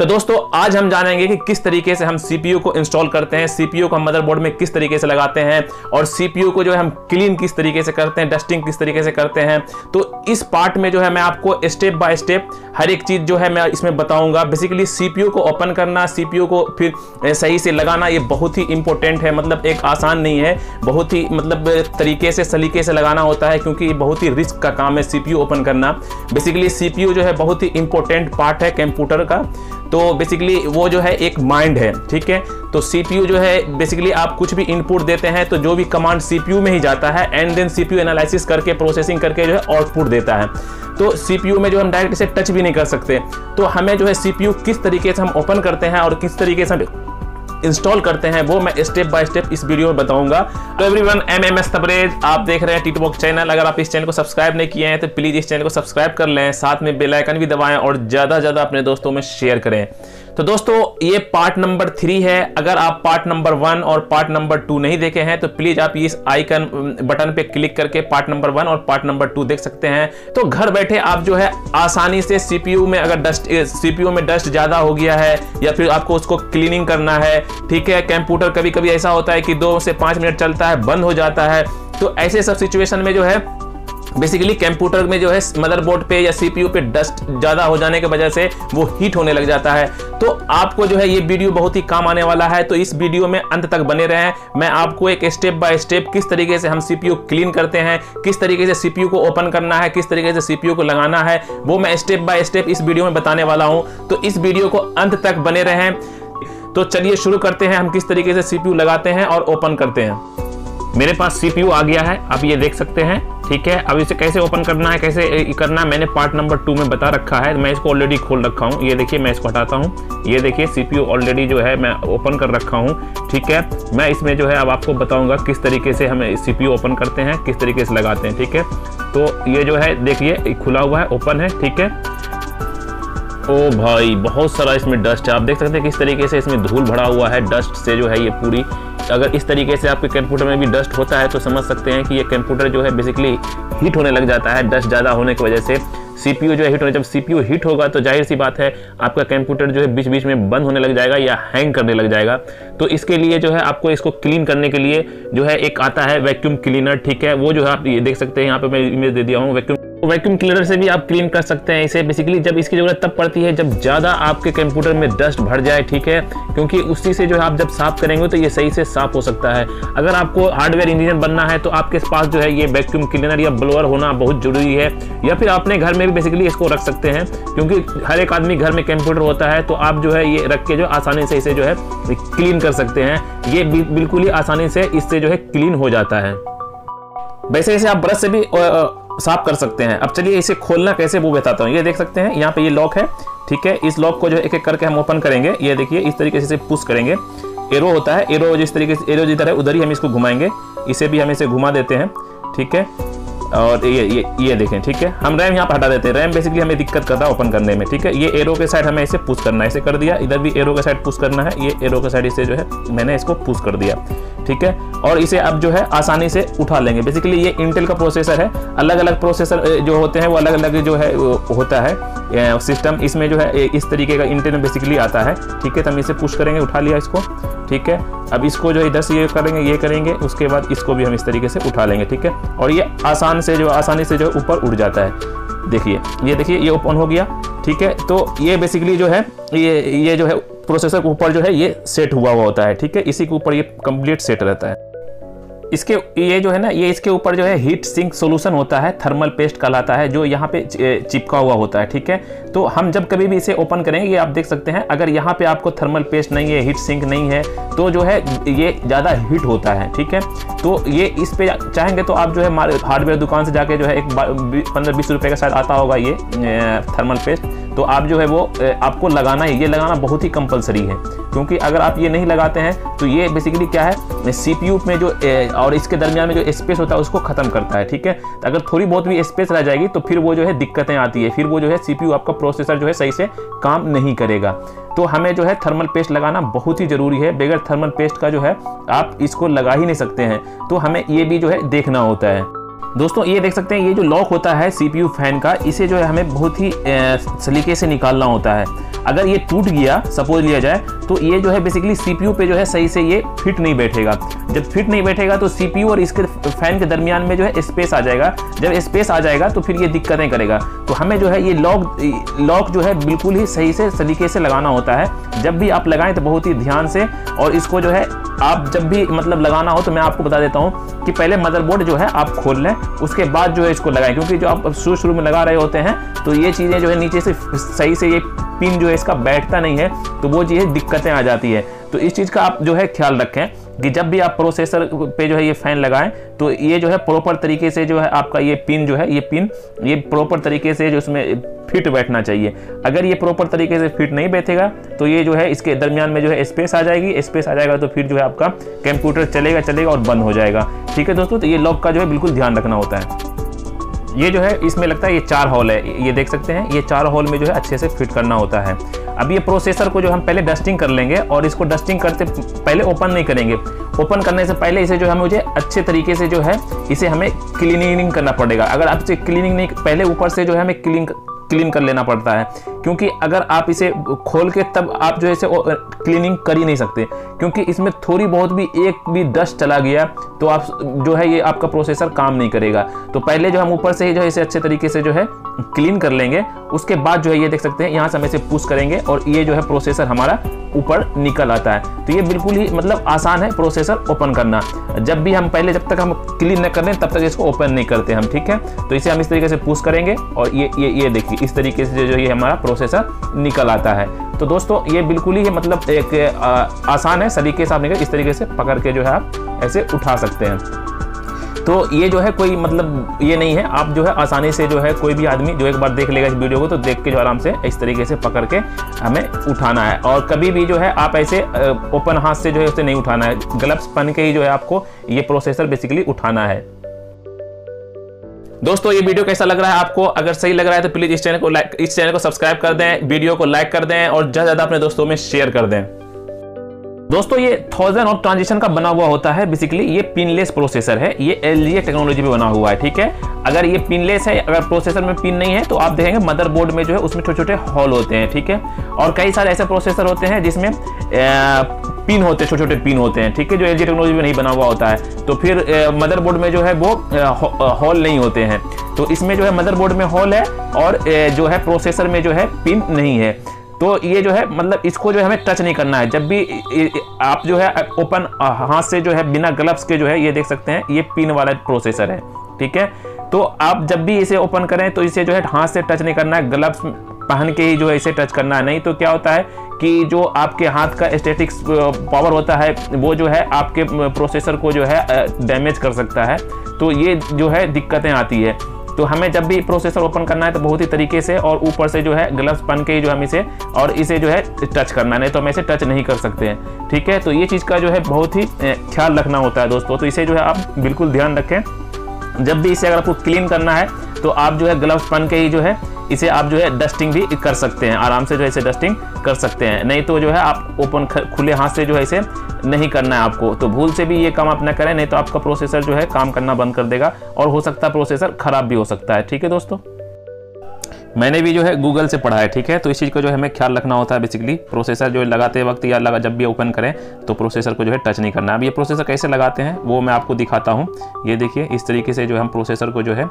तो दोस्तों, आज हम जानेंगे कि किस तरीके से हम सीपीयू को इंस्टॉल करते हैं सीपीयू को हम मदरबोर्ड में किस तरीके से लगाते हैं, और सीपीयू को जो है हम क्लीन किस तरीके से करते हैं डस्टिंग किस तरीके से करते हैं। तो इस पार्ट में जो है मैं आपको स्टेप बाय स्टेप हर एक चीज़ जो है मैं इसमें बताऊँगा। बेसिकली सीपीयू को ओपन करना सीपीयू को फिर सही से लगाना, ये बहुत ही इंपॉर्टेंट है। मतलब एक आसान नहीं है, बहुत ही मतलब तरीके से, सलीके से लगाना होता है, क्योंकि ये बहुत ही रिस्क का काम है सीपीयू ओपन करना। बेसिकली सीपीयू जो है बहुत ही इंपॉर्टेंट पार्ट है कंप्यूटर का। तो बेसिकली वो जो है एक माइंड है, ठीक है? तो सीपीयू जो है बेसिकली आप कुछ भी इनपुट देते हैं तो जो भी कमांड सीपीयू में ही जाता है एंड देन सीपीयू एनालिसिस करके प्रोसेसिंग करके जो है आउटपुट देता है। तो सीपीयू में जो हम डायरेक्ट इसे टच भी नहीं कर सकते। तो हमें जो है सीपीयू किस तरीके से हम ओपन करते हैं और किस तरीके से हम इंस्टॉल करते हैं, वो मैं स्टेप बाय स्टेप इस वीडियो में बताऊँगा। तो every one M M S Tabrez आप देख रहे हैं टीटबॉक चैनल अगर आप इस चैनल को सब्सक्राइब नहीं किए हैं तो प्लीज़ इस चैनल को सब्सक्राइब कर लें। साथ में बेलाइकन भी दबाएँ और ज़्यादा ज़्यादा अपने दोस्तों में शेयर करें। तो दोस्तों, ये पार्ट नंबर थ्री है। अगर आप पार्ट नंबर वन और पार्ट नंबर टू नहीं देखे हैं तो प्लीज़ आप इस आइकन बटन पे क्लिक करके पार्ट नंबर वन और पार्ट नंबर टू देख सकते हैं। तो घर बैठे आप जो है, आसानी से सीपीयू में अगर डस्ट सीपीयू में डस्ट ज़्यादा हो गया है, या फिर आपको उसको क्लीनिंग करना है, ठीक है? कंप्यूटर कभी कभी ऐसा होता है कि दो से पाँच मिनट चलता है, बंद हो जाता है। तो ऐसे सब सिचुएशन में जो है बेसिकली कंप्यूटर में जो है मदरबोर्ड पे या सीपीयू पे डस्ट ज़्यादा हो जाने की वजह से वो हीट होने लग जाता है। तो आपको जो है ये वीडियो बहुत ही काम आने वाला है तो इस वीडियो में अंत तक बने रहें। मैं आपको एक स्टेप बाय स्टेप किस तरीके से हम सीपीयू क्लीन करते हैं, किस तरीके से सीपीयू को ओपन करना है, किस तरीके से सीपीयू को लगाना है, वो मैं स्टेप बाय स्टेप इस वीडियो में बताने वाला हूँ। तो इस वीडियो को अंत तक बने रहें। तो चलिए शुरू करते हैं, हम किस तरीके से सीपीयू लगाते हैं और ओपन करते हैं। मेरे पास सीपीयू आ गया है, आप ये देख सकते हैं। ठीक है? अब इसे कैसे ओपन करना है, कैसे करना है, मैंने पार्ट नंबर टू में बता रखा है। मैं इसको ऑलरेडी खोल रखा हूँ। ये देखिए, मैं इसको हटाता हूँ। ये देखिए सीपीयू ऑलरेडी जो है मैं ओपन कर रखा हूँ। ठीक है? मैं इसमें जो है अब आपको बताऊँगा किस तरीके से हम सीपीयू ओपन करते हैं, किस तरीके से लगाते हैं, ठीक है? तो ये जो है, देखिए खुला हुआ है ओपन है, ठीक है? ओ भाई, बहुत सारा इसमें डस्ट है। आप देख सकते हैं किस तरीके से इसमें धूल भरा हुआ है। डस्ट से जो है ये पूरी अगर इस तरीके से आपके कंप्यूटर में भी डस्ट होता है तो समझ सकते हैं कि ये कंप्यूटर जो है बेसिकली हीट होने लग जाता है डस्ट ज़्यादा होने की वजह से सीपीयू जो है हीट होने जब सीपीयू हीट होगा तो ज़ाहिर सी बात है आपका कंप्यूटर जो है बीच बीच में बंद होने लग जाएगा या हैंग करने लग जाएगा तो इसके लिए जो है आपको इसको क्लीन करने के लिए जो है एक आता है वैक्यूम क्लीनर ठीक है वो जो है आप ये देख सकते हैं यहाँ पे मैं इमेज दे दिया हूँ वैक्यूम वैक्यूम क्लीनर से भी आप क्लीन कर सकते हैं इसे। बेसिकली जब इसकी ज़रूरत तब पड़ती है जब ज़्यादा आपके कंप्यूटर में डस्ट भर जाए, ठीक है? क्योंकि उसी से जो है आप जब साफ़ करेंगे तो ये सही से साफ़ हो सकता है। अगर आपको हार्डवेयर इंजीनियर बनना है तो आपके पास जो है ये वैक्यूम क्लीनर या ब्लोअर होना बहुत ज़रूरी है। या फिर अपने घर में भी बेसिकली इसको रख सकते हैं, क्योंकि हर एक आदमी घर में कंप्यूटर होता है तो आप जो है ये रख के जो आसानी से इसे जो है क्लीन कर सकते हैं। ये बिल्कुल ही आसानी से इससे जो है क्लीन हो जाता है। वैसे इसे आप ब्रश से भी साफ़ कर सकते हैं। अब चलिए इसे खोलना कैसे, वो बताता हूँ। ये देख सकते हैं, यहाँ पे ये लॉक है, ठीक है? इस लॉक को जो एक एक करके हम ओपन करेंगे। ये देखिए, इस तरीके से इसे पुश करेंगे। एरो होता है एरो जिस तरीके से एरो जिधर है, उधर ही हम इसको घुमाएँगे। इसे भी हम इसे घुमा देते हैं, ठीक है? और ये ये ये देखें, ठीक है? हम रैम यहाँ पर हटा देते हैं। रैम बेसिकली हमें दिक्कत करता है ओपन करने में, ठीक है? ये एरो के साइड हमें इसे पुश करना है। इसे कर दिया। इधर भी एरो के साइड पुश करना है। ये एरो के साइड इसे जो है, मैंने इसको पुश कर दिया, ठीक है? और इसे अब जो है, आसानी से उठा लेंगे। बेसिकली ये इंटेल का प्रोसेसर है। अलग अलग प्रोसेसर जो होते हैं, वो अलग अलग जो है होता है सिस्टम इसमें जो है इस तरीके का इंटेल बेसिकली आता है, ठीक है? तो हम इसे पुश करेंगे, उठा लिया इसको, ठीक है? अब इसको जो इधर से ये करेंगे ये करेंगे। उसके बाद इसको भी हम इस तरीके से उठा लेंगे, ठीक है? और ये आसान से जो आसानी से जो ऊपर उड़ जाता है। देखिए, ये देखिए, ये ओपन हो गया, ठीक है? तो ये बेसिकली जो है, ये ये जो है प्रोसेसर के ऊपर जो है, ये सेट हुआ हुआ होता है, ठीक है? इसी के ऊपर ये कंप्लीट सेट रहता है। इसके, ये जो है ना, ये इसके ऊपर जो है हीट सिंक सोल्यूशन होता है थर्मल पेस्ट कहलाता है, जो यहाँ पे चिपका हुआ होता है, ठीक है? तो हम जब कभी भी इसे ओपन करेंगे, ये आप देख सकते हैं, अगर यहाँ पे आपको थर्मल पेस्ट नहीं है हीट सिंक नहीं है तो जो है ये ज़्यादा हीट होता है, ठीक है? तो ये इस पे चाहेंगे तो आप जो है हार्डवेयर दुकान से जाके जो है एक पंद्रह बीस रुपये का शायद आता होगा ये थर्मल पेस्ट तो आप जो है वो आपको लगाना ही, ये लगाना बहुत ही कंपलसरी है, क्योंकि अगर आप ये नहीं लगाते हैं तो ये बेसिकली क्या है सीपीयू में जो और इसके दरमियान में जो स्पेस होता है, उसको खत्म करता है, ठीक है? तो अगर थोड़ी बहुत भी स्पेस रह जाएगी तो फिर वो जो है दिक्कतें आती है। फिर वो जो है सीपीयू, आपका प्रोसेसर जो है सही से काम नहीं करेगा। तो हमें जो है थर्मल पेस्ट लगाना बहुत ही ज़रूरी है। बगैर थर्मल पेस्ट का जो है, आप इसको लगा ही नहीं सकते हैं। तो हमें ये भी जो है देखना होता है। दोस्तों, ये देख सकते हैं, ये जो लॉक होता है सीपीयू फ़ैन का, इसे जो है हमें बहुत ही सलीके से निकालना होता है। अगर ये टूट गया सपोज़ लिया जाए तो ये जो है बेसिकली सीपीयू पे जो है सही से ये फिट नहीं बैठेगा। जब फिट नहीं बैठेगा तो सीपीयू और इसके फ़ैन के दरमियान में जो है स्पेस आ जाएगा। जब स्पेस आ जाएगा तो फिर ये दिक्कतें करेगा। तो हमें जो है ये लॉक लॉक जो है बिल्कुल ही सही से, सलीके से लगाना होता है। जब भी आप लगाएँ तो बहुत ही ध्यान से और इसको जो है आप जब भी मतलब लगाना हो तो मैं आपको बता देता हूँ कि पहले मदरबोर्ड जो है आप खोल लें, उसके बाद जो है इसको लगाएँ। क्योंकि जो आप शुरू शुरू में लगा रहे होते हैं तो ये चीज़ें जो है नीचे से सही से ये पिन जो है इसका बैठता नहीं है तो वो चीज़ें दिक्कतें आ जाती है तो इस चीज़ का आप जो है ख्याल रखें कि जब भी आप प्रोसेसर पे जो है ये फ़ैन लगाएँ तो ये जो है प्रॉपर तरीके से जो है आपका ये पिन जो है ये पिन ये प्रॉपर तरीके से जो इसमें फिट बैठना चाहिए अगर ये प्रॉपर तरीके से फिट नहीं बैठेगा तो ये जो है इसके दरमियान में जो है स्पेस आ जाएगी स्पेस आ जाएगा तो फिर जो है आपका कंप्यूटर चलेगा चलेगा और बंद हो जाएगा ठीक है दोस्तों तो ये लॉक का जो है बिल्कुल ध्यान रखना होता है ये जो है, इसमें लगता है ये चार हॉल है। ये देख सकते हैं, ये चार हॉल में जो है अच्छे से फिट करना होता है। अब ये प्रोसेसर को जो हम पहले डस्टिंग कर लेंगे और इसको डस्टिंग करते पहले ओपन नहीं करेंगे। ओपन करने से पहले इसे जो है, मुझे अच्छे तरीके से जो है, इसे हमें क्लीनिंग करना पड़ेगा। अगर आपसे क्लीनिंग नहीं, पहले ऊपर से जो है, हमें क्लीन क्लीन कर लेना पड़ता है। क्योंकि अगर आप इसे खोल के तब आप जो है इसे क्लीनिंग कर ही नहीं सकते। क्योंकि इसमें थोड़ी बहुत भी, एक भी डस्ट चला गया तो आप जो है ये आपका प्रोसेसर काम नहीं करेगा। तो पहले जो हम ऊपर से ही जो है इसे अच्छे तरीके से जो है क्लीन कर लेंगे। उसके बाद जो है ये देख सकते हैं, यहाँ से हम इसे पुश करेंगे और ये जो है प्रोसेसर हमारा ऊपर निकल आता है। तो ये बिल्कुल ही मतलब आसान है प्रोसेसर ओपन करना। जब भी हम पहले जब तक हम क्लीन न कर लें, तब तक इसको ओपन नहीं करते हम, ठीक है? तो इसे हम इस तरीके से पुश करेंगे और ये ये ये देखिए, इस तरीके से जो ये हमारा प्रोसेसर निकल आता है। तो दोस्तों, ये बिल्कुल ही मतलब एक आसान है, सलीके से आप निकल, इस तरीके से पकड़ के जो है आप ऐसे उठा सकते हैं। तो ये जो है कोई मतलब ये नहीं है, आप जो है आसानी से जो है कोई भी आदमी जो एक बार देख लेगा इस वीडियो को तो देख के जो आराम से इस तरीके से पकड़ के हमें उठाना है। और कभी भी जो है आप ऐसे ओपन हाथ से जो है उसे नहीं उठाना है, ग्लव्स पहन के ही जो है आपको ये प्रोसेसर बेसिकली उठाना है। दोस्तों, ये वीडियो कैसा लग रहा है आपको? अगर सही लग रहा है तो प्लीज़ इस चैनल को लाइक इस चैनल को सब्सक्राइब कर दें, वीडियो को लाइक कर दें और ज़्यादा ज़्यादा अपने दोस्तों में शेयर कर दें। दोस्तों, ये थाउज़ेंड ऑफ़ ट्रांजिशन का बना हुआ होता है। बेसिकली ये पिनलेस प्रोसेसर है। ये एल टेक्नोलॉजी पे बना हुआ है, ठीक है? अगर ये पिनलेस है, अगर प्रोसेसर में पिन नहीं है तो आप देखेंगे मदरबोर्ड में जो है, उसमें छोटे छोटे हॉल होते हैं, ठीक है? और कई सारे ऐसे प्रोसेसर होते हैं जिसमें पिन होते हैं छोटे छोटे पिन होते हैं, ठीक है? जो एल टेक्नोलॉजी में नहीं बना हुआ होता है तो फिर मदरबोर्ड में जो है वो हॉल नहीं होते हैं। तो इसमें जो है मदरबोर्ड में हॉल है और जो है प्रोसेसर में जो है पिन नहीं है। तो ये जो है मतलब इसको जो है हमें टच नहीं करना है। जब भी आप जो है ओपन हाथ से जो है, बिना ग्लव्स के जो है ये देख सकते हैं, ये पिन वाला प्रोसेसर है, ठीक है? तो आप जब भी इसे ओपन करें तो इसे जो है हाथ से टच नहीं करना है ग्लव्स पहन के ही जो है इसे टच करना है। नहीं तो क्या होता है कि जो आपके हाथ का स्टेटिक्स पावर होता है, वो जो है आपके प्रोसेसर को जो है डैमेज कर सकता है। तो ये जो है दिक्कतें आती है। तो हमें जब भी प्रोसेसर ओपन करना है तो बहुत ही तरीके से और ऊपर से जो है ग्लव्स पहन के जो हम इसे और इसे जो है टच करना है। नहीं तो हम इसे टच नहीं कर सकते हैं। ठीक है? तो ये चीज़ का जो है बहुत ही ख्याल रखना होता है दोस्तों। तो इसे जो है आप बिल्कुल ध्यान रखें। जब भी इसे अगर आपको क्लीन करना है तो आप जो है ग्लव्स पहन के ही जो है इसे आप जो है डस्टिंग भी कर सकते हैं। आराम से जो है इसे डस्टिंग कर सकते हैं। नहीं तो जो है आप ओपन खुले हाथ से जो है इसे नहीं करना है आपको। तो भूल से भी ये काम आप ना करें, नहीं तो आपका प्रोसेसर जो है काम करना बंद कर देगा और हो सकता है प्रोसेसर खराब भी हो सकता है। ठीक है दोस्तों? मैंने भी जो है गूगल से पढ़ा है, ठीक है? तो इस चीज़ को जो है हमें ख्याल रखना होता है बेसिकली प्रोसेसर जो लगाते वक्त या लगा, जब भी ओपन करें तो प्रोसेसर को जो है टच नहीं करना अब ये प्रोसेसर कैसे लगाते हैं, वो मैं आपको दिखाता हूँ। ये देखिए, इस तरीके से जो हम प्रोसेसर को जो है,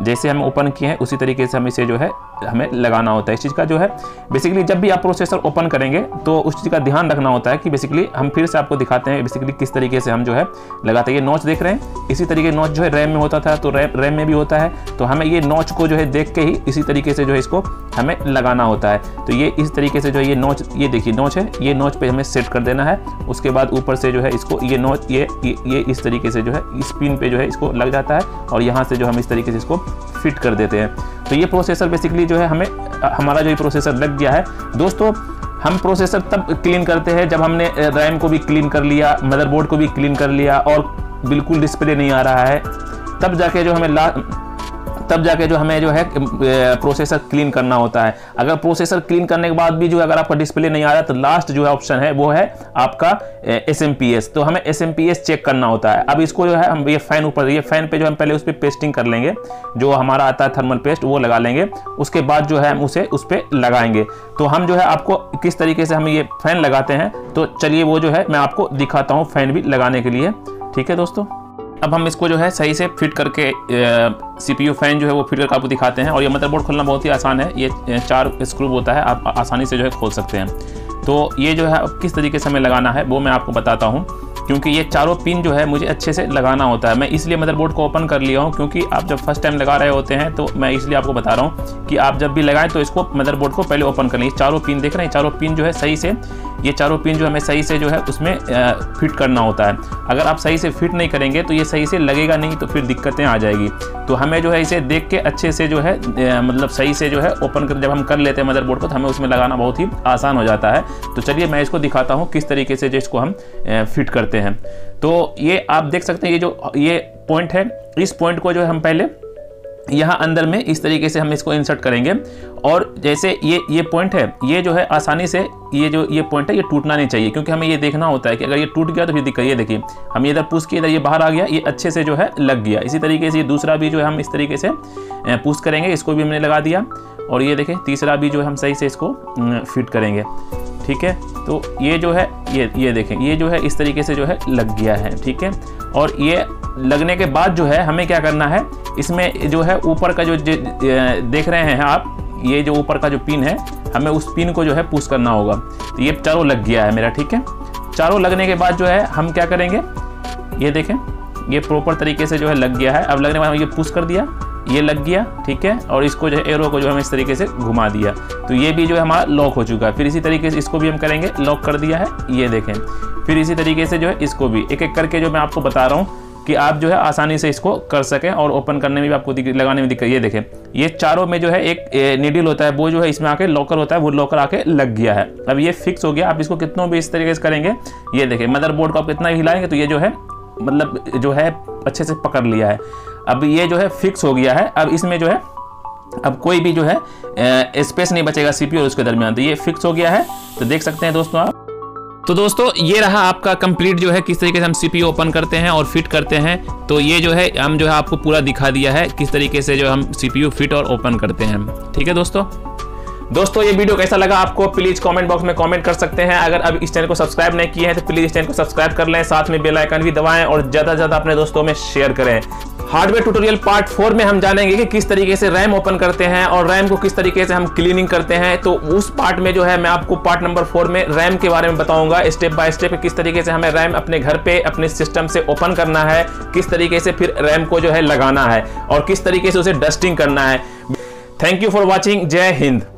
जैसे हम ओपन किए हैं, उसी तरीके से हम इसे जो है, हमें लगाना होता है। इस चीज़ का जो है बेसिकली जब भी आप प्रोसेसर ओपन करेंगे तो उस चीज़ का ध्यान रखना होता है कि बेसिकली हम फिर से आपको दिखाते हैं बेसिकली किस तरीके से हम जो है लगाते हैं। ये नोच देख रहे हैं? इसी तरीके नोच जो है रैम में होता था तो रैम में भी होता है। तो हमें ये नोच को जो है देख के ही इसी तरीके से जो है इसको हमें लगाना होता है। तो ये इस तरीके से जो है ये नोच, ये देखिए नोच है, ये नोच पे हमें सेट कर देना है। उसके बाद ऊपर से जो है इसको ये नोच, ये ये इस तरीके से जो है इस पिन पे जो है इसको लग जाता है और यहाँ से जो हम इस तरीके से इसको फिट कर देते हैं। तो ये प्रोसेसर बेसिकली जो है हमें, हमारा जो ये प्रोसेसर लग गया है। दोस्तों, हम प्रोसेसर तब क्लीन करते हैं जब हमने रैम को भी क्लीन कर लिया मदरबोर्ड को भी क्लीन कर लिया और बिल्कुल डिस्प्ले नहीं आ रहा है। तब जाके जो हमें ला तब जाके जो हमें जो है प्रोसेसर क्लीन करना होता है। अगर प्रोसेसर क्लीन करने के बाद भी जो अगर आपका डिस्प्ले नहीं आ रहा तो लास्ट जो है ऑप्शन है, वो है आपका एस एम पी एस तो हमें एसएमपीएस चेक करना होता है। अब इसको जो है, हम ये फ़ैन ऊपर, ये फ़ैन पे जो हम पहले उस पर पेस्टिंग कर लेंगे, जो हमारा आता है थर्मल पेस्ट वो लगा लेंगे। उसके बाद जो है, हम उसे उस पर लगाएँगे। तो हम जो है, आपको किस तरीके से हम ये फ़ैन लगाते हैं तो चलिए वो जो है, मैं आपको दिखाता हूँ फ़ैन भी लगाने के लिए। ठीक है दोस्तों? अब हम इसको जो है सही से फिट करके सीपीयू फ़ैन जो है वो फिट करके आपको दिखाते हैं और ये मदरबोर्ड खोलना बहुत ही आसान है। ये चार स्क्रू होता है, आप आसानी से जो है खोल सकते हैं। तो ये जो है अब किस तरीके से हमें लगाना है वो मैं आपको बताता हूँ। क्योंकि ये चारों पिन जो है मुझे अच्छे से लगाना होता है। मैं इसलिए मदरबोर्ड को ओपन कर लिया हूँ, क्योंकि आप जब फ़र्स्ट टाइम लगा रहे होते हैं तो मैं इसलिए आपको बता रहा हूँ कि आप जब भी लगाएँ तो इसको मदरबोर्ड को पहले ओपन कर लें चारों पिन देख रहे हैं चारों पिन जो है सही से, ये चारों पिन जो हमें सही से जो है उसमें फिट करना होता है। अगर आप सही से फिट नहीं करेंगे तो ये सही से लगेगा नहीं तो फिर दिक्कतें आ जाएगी। तो हमें जो है इसे देख के अच्छे से जो है मतलब सही से जो है ओपन कर, जब हम कर लेते हैं मदरबोर्ड को तो हमें उसमें लगाना बहुत ही आसान हो जाता है। तो चलिए मैं इसको दिखाता हूँ, किस तरीके से जो इसको हम फिट करते हैं। तो ये आप देख सकते हैं, ये जो, ये पॉइंट है, इस पॉइंट को जो है हम पहले यहाँ अंदर में इस तरीके से हम इसको इंसर्ट करेंगे। और जैसे ये ये पॉइंट है, ये जो है आसानी से ये जो, ये पॉइंट है, ये टूटना नहीं चाहिए, क्योंकि हमें ये देखना होता है कि अगर ये टूट गया तो फिर दिक्कत, ये देखिए, हम इधर पुश किए इधर ये बाहर आ गया, ये अच्छे से जो है लग गया। इसी तरीके से ये दूसरा भी जो है हम इस तरीके से पुश करेंगे, इसको भी हमने लगा दिया। और ये देखें, तीसरा भी जो है हम सही से इसको फिट करेंगे। ठीक है? तो ये जो है, ये ये देखें, ये जो है इस तरीके से जो है लग गया है, ठीक है? और ये लगने के बाद जो है हमें क्या करना है? इसमें जो है ऊपर का जो देख रहे हैं आप, ये जो ऊपर का जो पिन है, हमें उस पिन को जो है पुश करना होगा। तो ये चारों लग गया है मेरा, ठीक है? चारों लगने के बाद जो है हम क्या करेंगे? ये देखें, ये प्रॉपर तरीके से जो है लग गया है। अब लगने के बाद ये पुश कर दिया। ये लग गया, ठीक है? और इसको जो है एरो को जो हम इस तरीके से घुमा दिया। तो ये भी जो है, हमारा लॉक हो चुका है। फिर इसी तरीके से इसको भी हम करेंगे लॉक कर दिया है। ये देखें। फिर इसी तरीके से जो है, इसको भी एक एक करके जो मैं आपको बता रहा हूँ कि आप जो है, आसानी से इसको कर सकें और ओपन करने में भी आपको लगाने में दिक्कत, ये देखें। ये चारों में जो है, एक नीडल होता है, वो जो है, इसमें आके लॉकर होता है, वो लॉकर आके लग गया है। अब ये फिक्स हो गया। आप इसको कितनों भी इस तरीके से करेंगे, ये देखें। मदरबोर्ड को आप कितना हिलाएँगे तो ये जो है मतलब जो है, अच्छे से पकड़ लिया है। अब ये जो है फिक्स हो गया है। अब इसमें जो है, अब कोई भी जो है स्पेस नहीं बचेगा सीपीयू और उसके दरमियान। तो ये फिक्स हो गया है। तो देख सकते हैं दोस्तों आप। तो दोस्तों, ये रहा आपका कंप्लीट जो है, किस तरीके से हम सीपीयू ओपन करते हैं और फिट करते हैं। तो ये जो है, हम जो है आपको पूरा दिखा दिया है, किस तरीके से जो हम सीपीयू फिट और ओपन करते हैं। ठीक है दोस्तों? दोस्तों, ये वीडियो कैसा लगा आपको? प्लीज़ कमेंट बॉक्स में कमेंट कर सकते हैं। अगर अब इस चैनल को सब्सक्राइब नहीं किए हैं तो प्लीज़ इस चैनल को सब्सक्राइब कर लें। साथ में बेल आइकन भी दबाएँ और ज़्यादा से ज़्यादा अपने दोस्तों में शेयर करें। हार्डवेयर ट्यूटोरियल पार्ट फोर में हम जानेंगे कि किस तरीके से रैम ओपन करते हैं और रैम को किस तरीके से हम क्लीनिंग करते हैं। तो उस पार्ट में जो है, मैं आपको पार्ट नंबर फोर में रैम के बारे में बताऊँगा। स्टेप बाय स्टेप किस तरीके से हमें रैम अपने घर पे, अपने सिस्टम से ओपन करना है, किस तरीके से फिर रैम को जो है लगाना है और किस तरीके से उसे डस्टिंग करना है। थैंक यू फॉर वॉचिंग जय हिंद।